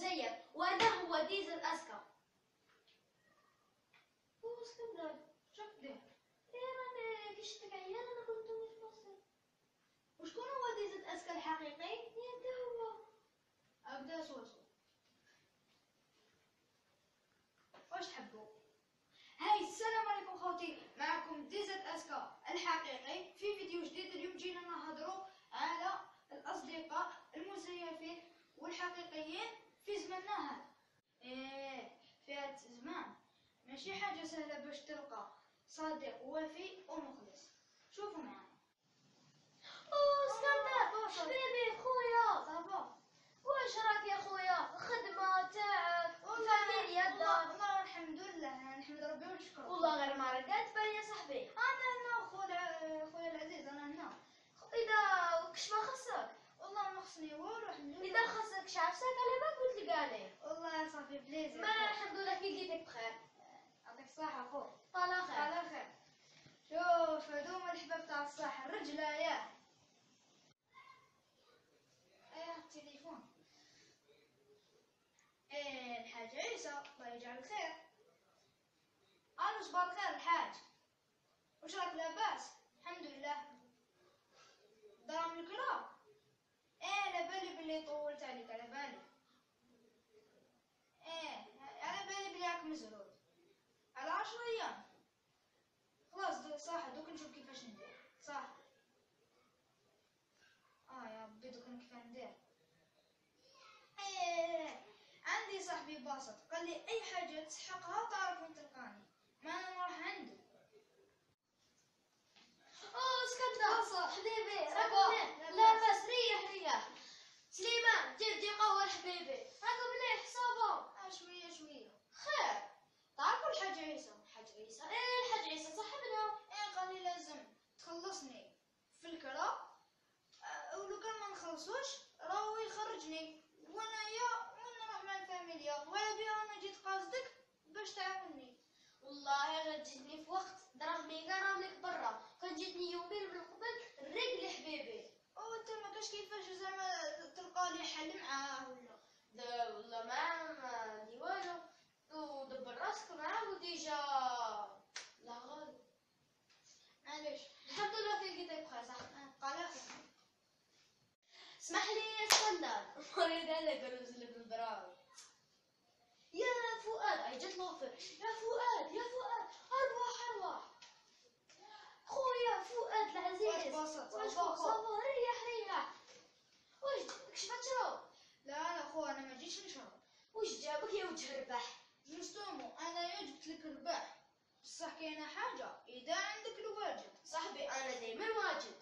مزيف وهذا هو ديزل أسكر. واسكندر مصر. وشكون هو ديزل الحقيقي؟ هو أبدأ سوسو واش هاي السلام عليكم خوتي. ديزل الحقيقي. في فيديو جديد اليوم جينا على الأصدقاء المزيفين في زماننا هذا. إيه في هذا الزمان. ماشي حاجة سهلة باش تلقى صديق وفي ومخلص. شوفوا معايا. أوه اسكندر حبيبي خويا. صافا واش راك يا خويا؟ خدمة تعب والله فاميليا والله الدار والله الحمد لله نحمد ربي ونشكره والله غير ما رقدت بان يا صاحبي أنا هنا خويا خويا العزيز أنا هنا اذا وكش ما خصك والله ما إذا خصك شعفسك على ما قلت لك عليه. والله صافي بليزير ما الحمد لله كي لقيتك بخير يعطيك الصحة خو طال خير. على خير. شوف هذوما الحباب تاع الصح الرجلة ياه إيه التليفون إيه الحاج عيسى. الله يجعل الخير ألو صباح الخير الحاج وش راك لاباس الحمد لله دراهم الكلاب إيه على بالي بلي طولت عليك على بالي إيه على بالي بلي راك مزرود على عشر أيام خلاص دو صح دوك نشوف كيفاش ندير. صح. آه يا ربي دوك كيف ندير. إيه عندي صاحبي باسط قال لي أي حاجة تسحقها تعرف وين تلقاني. ما أنا نروح عنده أوه اسكندر. حبيبي صباح. راك منين؟ لا لاباس ريح ريح سليمان جيب دي قهوة حبيبي راك مليح صابون آه شوية شوية خير تعرفوا الحاج عيسى الحاج عيسى إيه الحاج عيسى صاحبنا إيه قال لي لازم تخلصني في الكرا آه، ولو كان ما نخلصوش راهو يخرجني وانايا وين نروح مع الفاميليا وعلى بها أنا جيت قاصدك باش تعاوني والله غير في وقت دراهمي كاع راهم لك برا. كان جيتني يومين من قبل رجلي حبيبي. أو أنت ما كاش كيفاش زعما تلقى لي حل معاه ولا؟ لا والله ما ما دي والو. ودبر راسك معاه وديجا لا غالب معليش الحمد لله في لقيتك بخير صح؟ قال اسمح لي يا اسكندر مريض نزل لك الدراهم يا فؤاد أي جت يا فؤاد يا فؤاد أرواح أرواح. خويا فؤاد العزيز. واش ça va. ريح ريح. واش كيفاش تشرب؟ لا لا خو أنا ما جيتش نشرب. واش جابك يا وجه الرباح؟ justement أنا جبت لك الرباح. بصح كاينة حاجة؟ إذا عندك الواجب. صاحبي أنا دايما واجد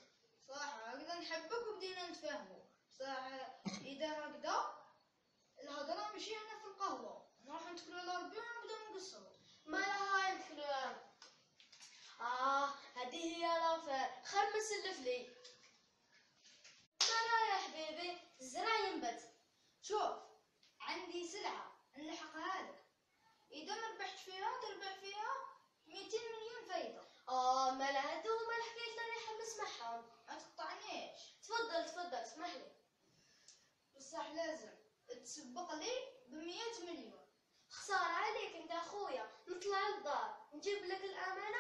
صح هكذا نحبك وبدينا نتفاهموا صح إذا هكذا الهضرة ماشي هنا في القهوه نروح نتكلوا على ربي ونبداو نقصروا ما لها يدخل آه هذه هي لافير خير من سلف لي. ما لا يا حبيبي الزرع ينبت. شوف عندي سلعة نلحقها لك إذا ما ربحت فيها تربح فيها 200 مليون فايدة. آه ما لا هادو هما الحكايات اللي حاب نسمعهم ما تقطعنيش. تفضل تفضل اسمح لي. بصح لازم تسبق لي ب 100 مليون. خسارة عليك أنت أخويا. نطلع للدار نجيب لك الأمانة.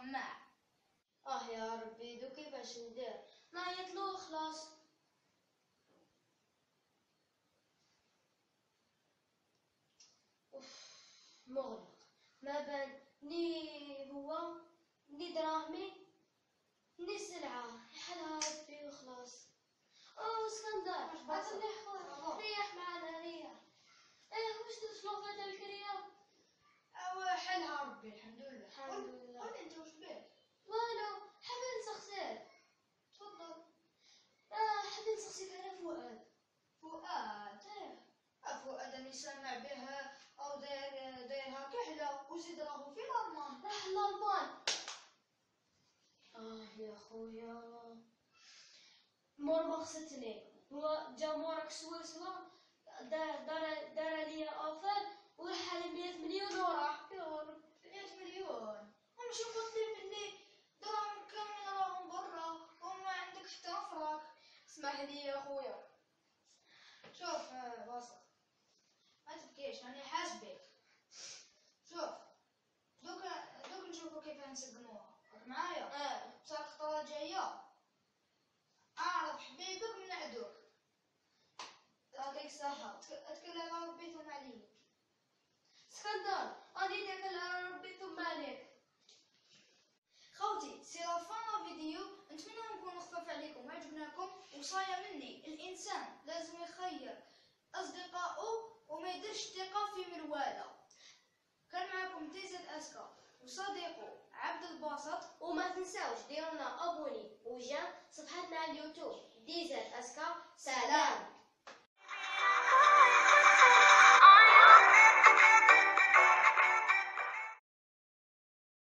طماع آه يا ربي دو كيفاش ندير نعيط له خلاص. أوف مغلق ما بان ني هو ني دراهمي ني سلعة. يحلها ربي وخلاص أوه اسكندر؟ عطني صافا. ريح معنا ريح. إيه واش درت لوفا أو حلها ربي الحمد لله. الحمد لله. قول أنت وش بيك والو حبيت نسخسر تفضل. آه حبيت نسخسيك على فؤاد. فؤاد إيه. فؤاد اللي سامع بها أو داير دايرها كحلة وزيد راهو في الالمان راح الألمان آه يا خويا مور ما خصتني هو جا مورك سويسرا دار دار دار لي اوفر على 100 مليون وراح يا رب 100 مليون. هم شو قلت لي باللي دراهم كامل راهم برا. وما عندك حتى فراك اسمح لي يا خويا شوف آه، وسط ما تبكيش راني حاسبك. شوف دوك دوك نشوفوا كيف نسقموها راك معايا؟ آه بصح الخطرة الجاية أعرف حبيبك من عدوك يعطيك الصحة. أتكلم على ربي ثم عليك اسكندر غادي تاكل على ربي ثم عليك خوتي سي لا فان لا فيديو نتمنى نكون خفاف عليكم وصايا مني. الإنسان لازم يخير أصدقائه وما يديرش ثقة في مرواله. كان معكم تيزت اسكا وصديقه عبد الباسط. وما تنساوش ديرونا أبوني وجا